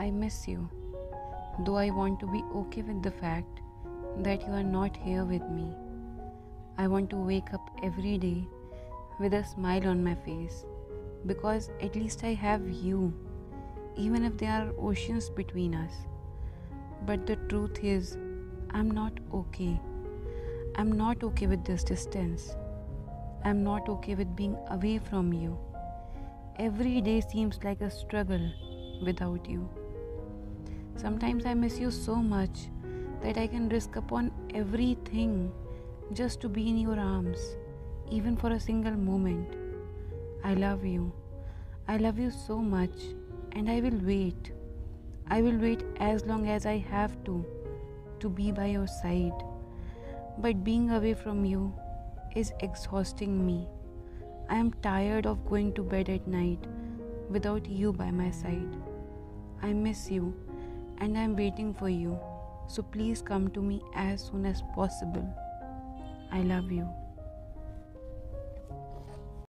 I miss you, though I want to be okay with the fact that you are not here with me. I want to wake up every day with a smile on my face because at least I have you, even if there are oceans between us. But the truth is, I'm not okay. I'm not okay with this distance. I'm not okay with being away from you. Every day seems like a struggle without you. Sometimes I miss you so much that I can risk upon everything just to be in your arms, even for a single moment. I love you. I love you so much, and I will wait. I will wait as long as I have to to be by your side. But being away from you is exhausting me. I am tired of going to bed at night without you by my side. I miss you and I am waiting for you. So please come to me as soon as possible. I love you.